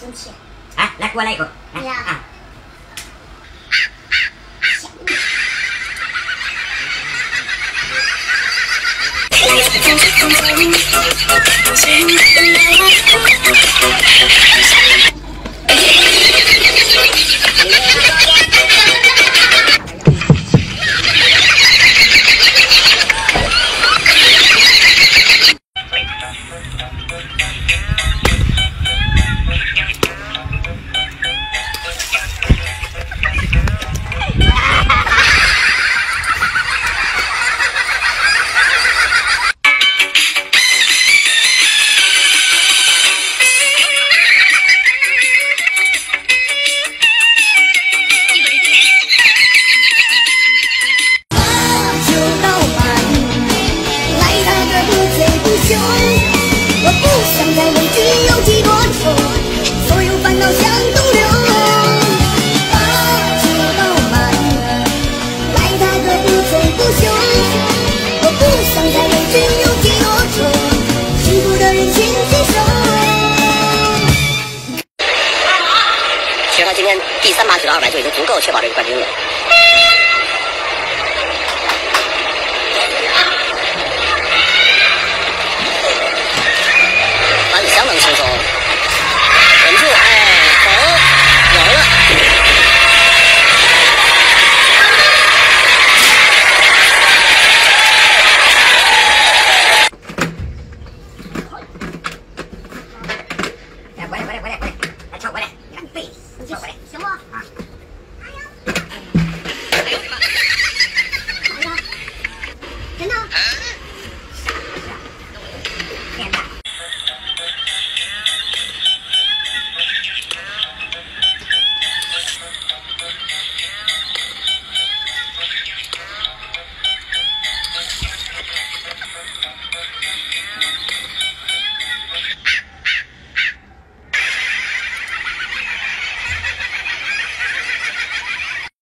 整齐。哎，来，给我来一个。哎呀啊，我不想再问君有几多愁，所有烦恼向东流。把酒倒满，来他个不醉不休。我不想再问君有几多愁，幸福的人请举手。其实他今天第三把举了二百就已经足够确保这个冠军了。天哪！